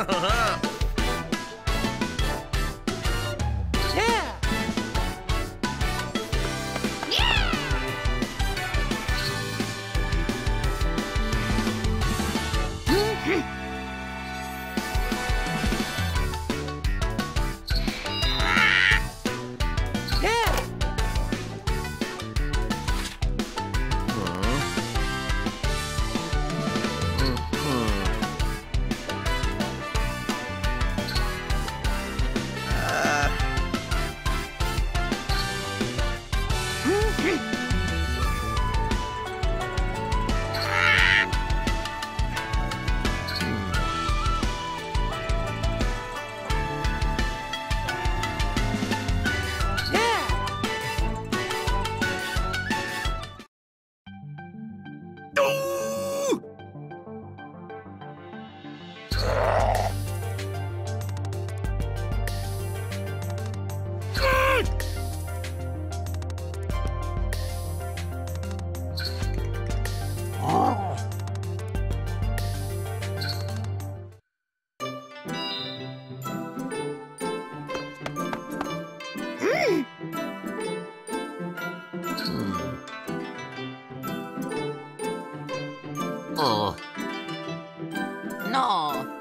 Ha ha! No.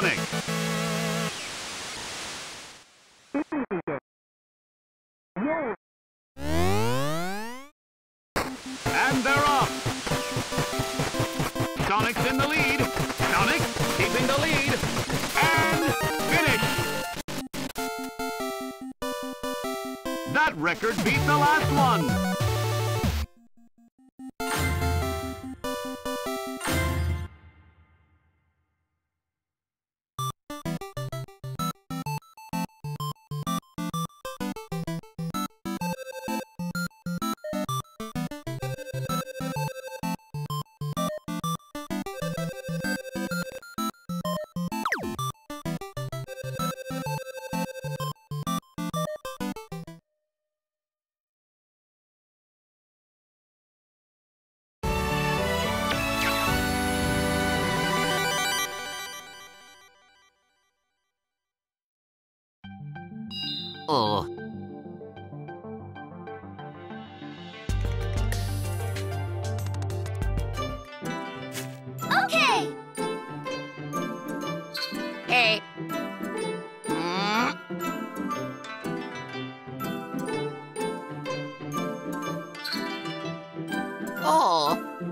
Sonic. And they're off. Sonic's in the lead. Sonic keeping the lead. And finish. That record beat the last one. Oh. Okay. Hey. Mm. Oh.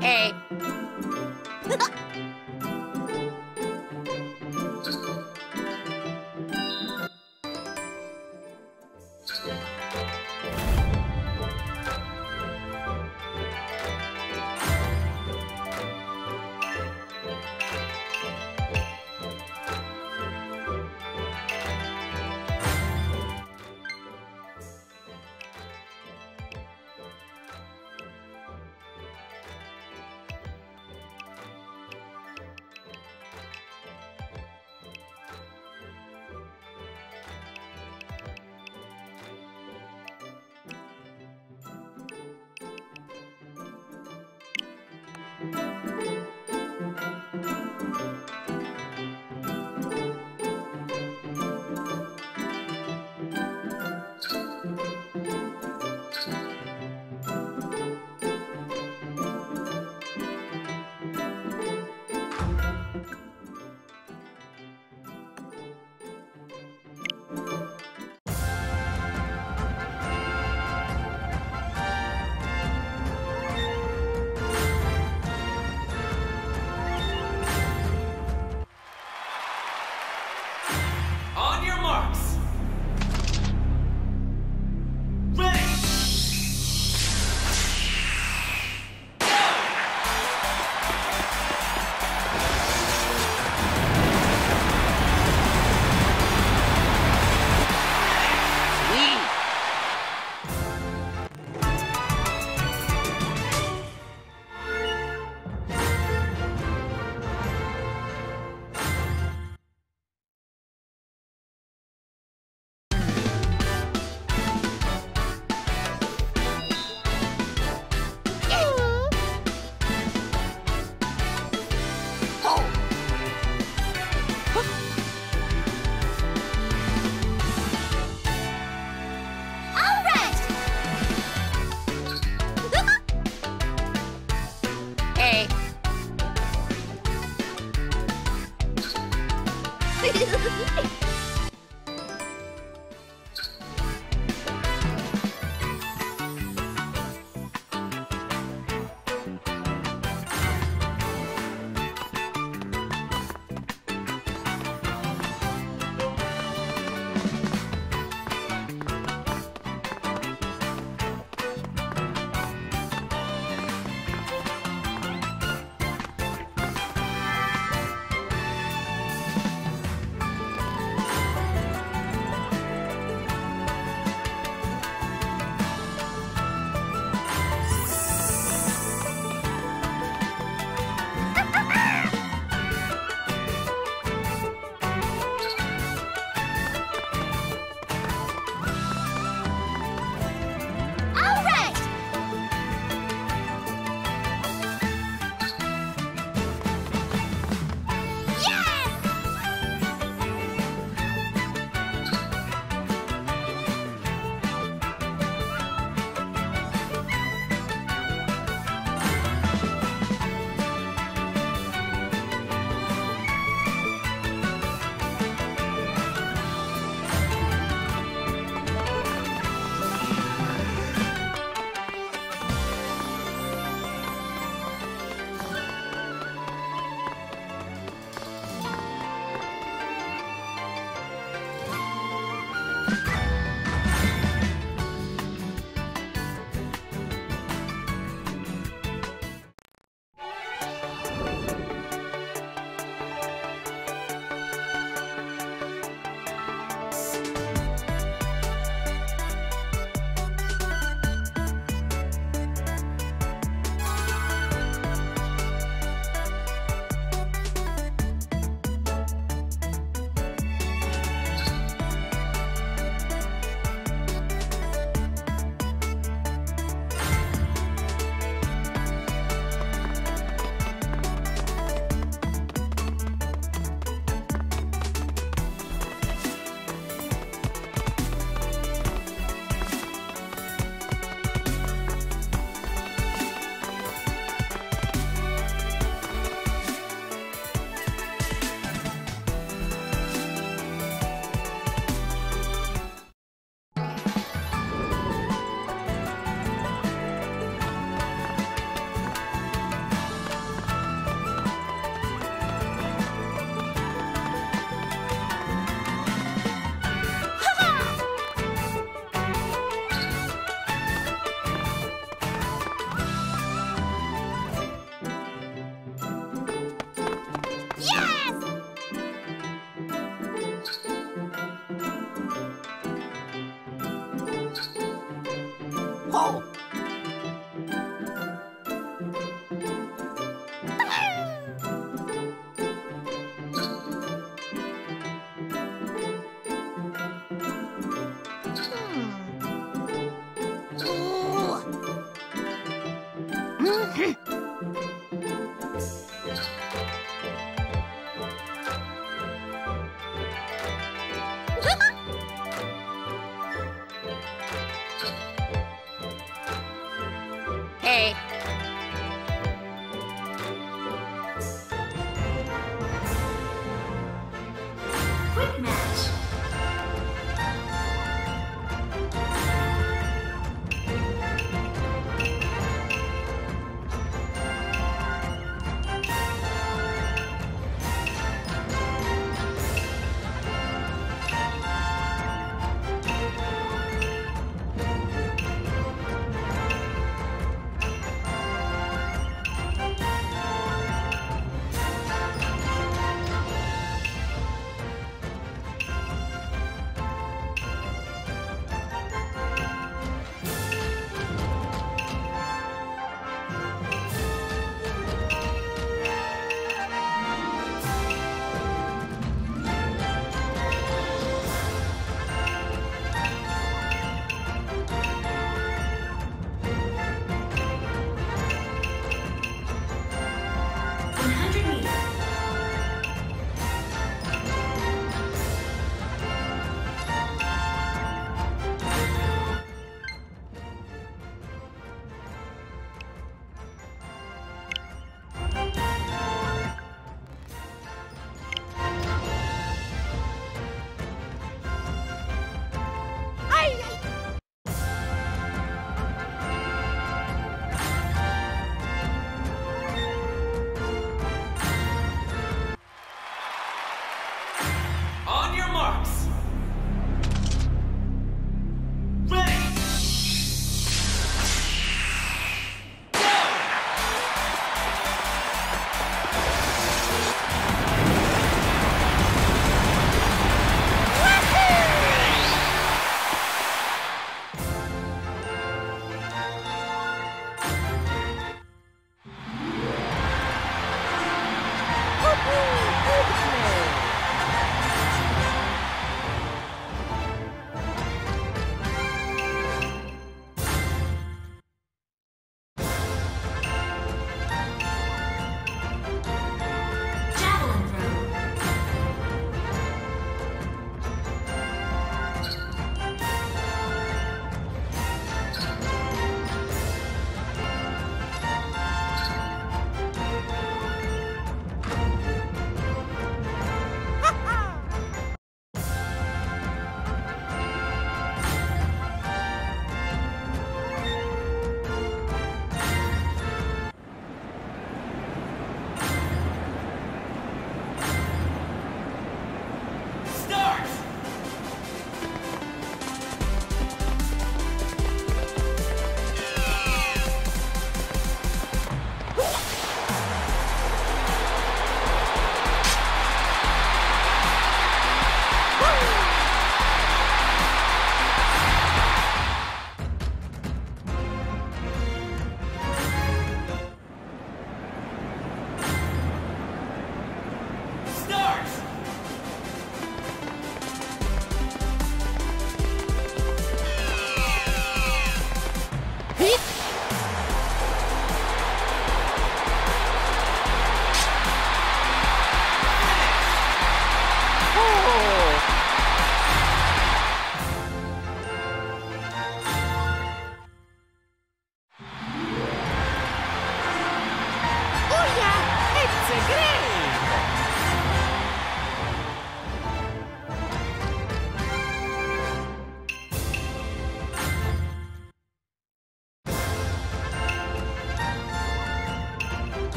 Hey.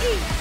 Oh,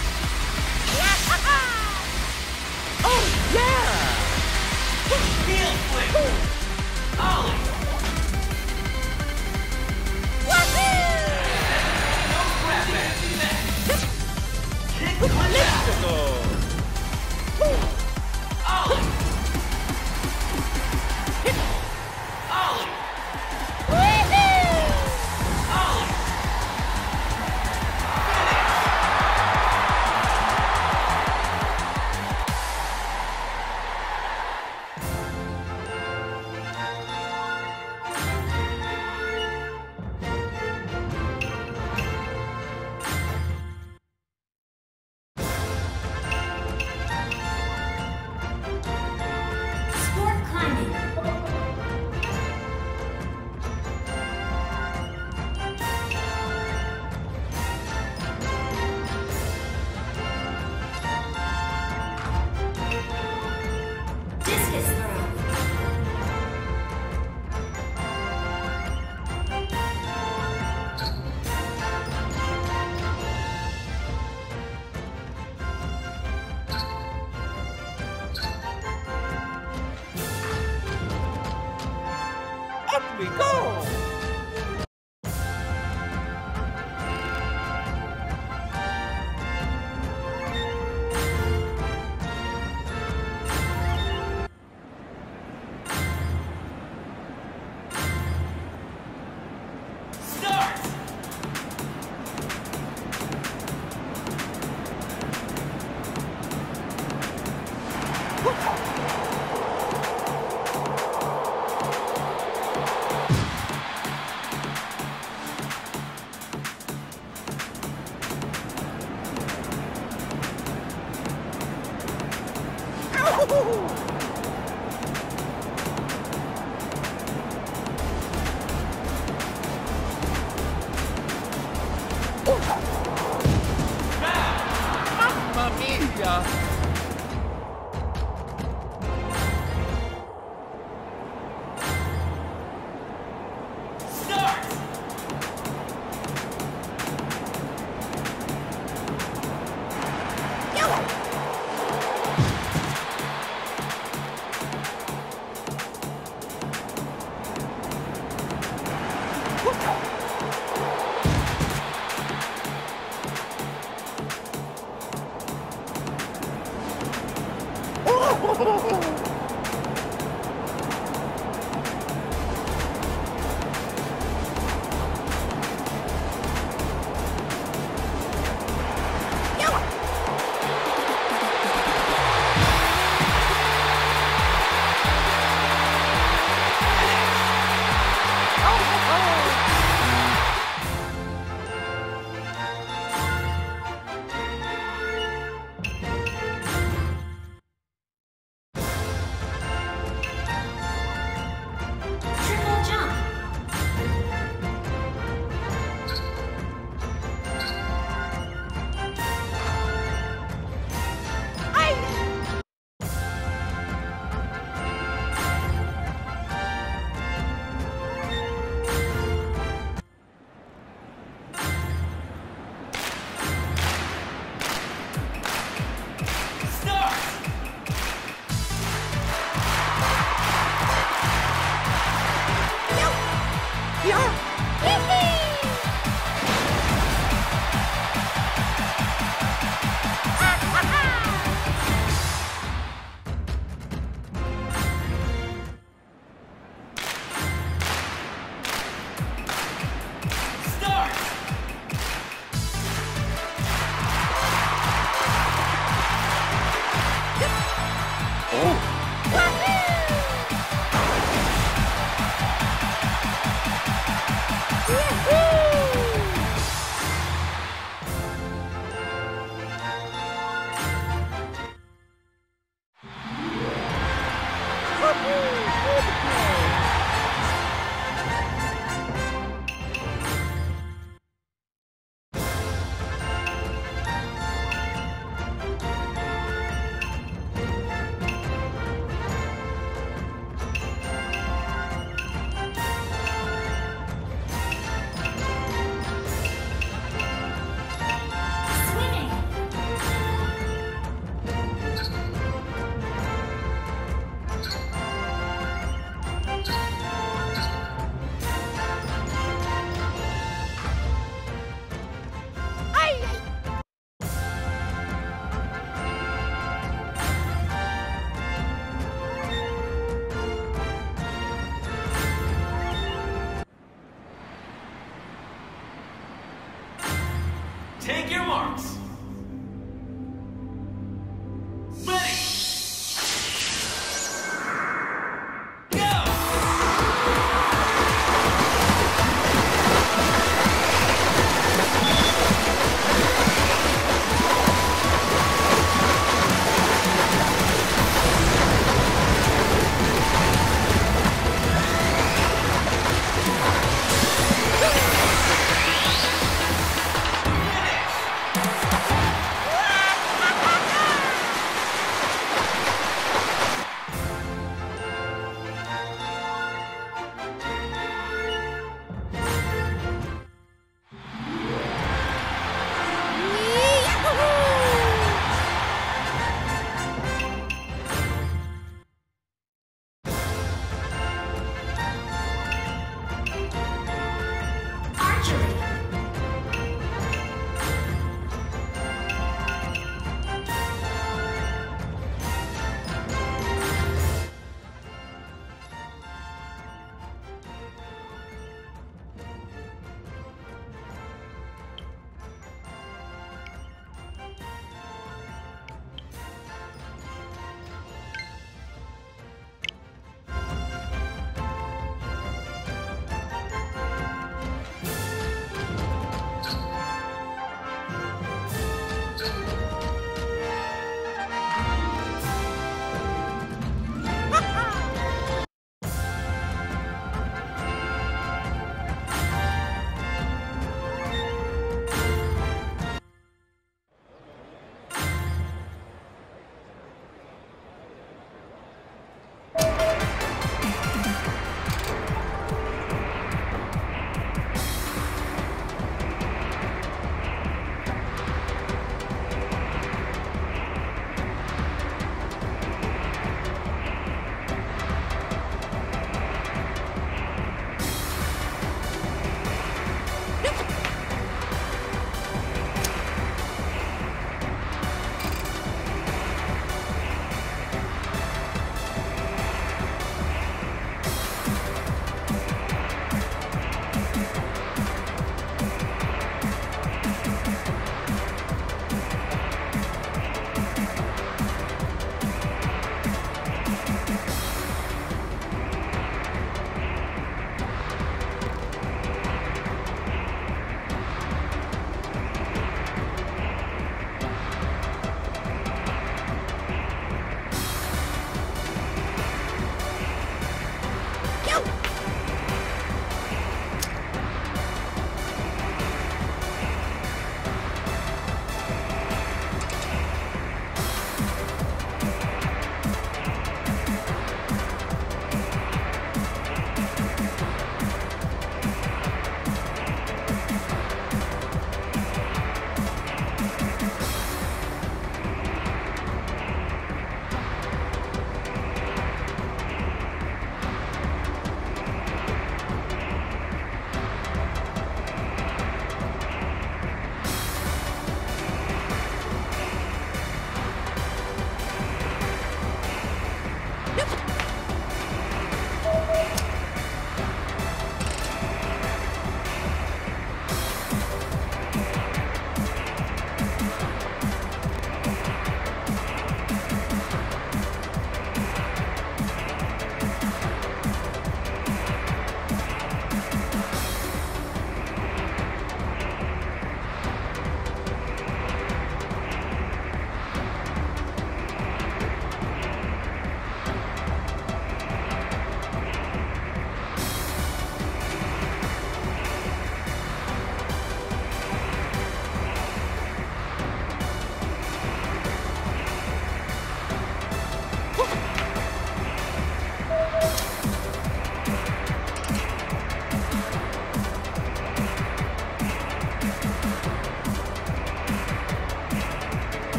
Mamma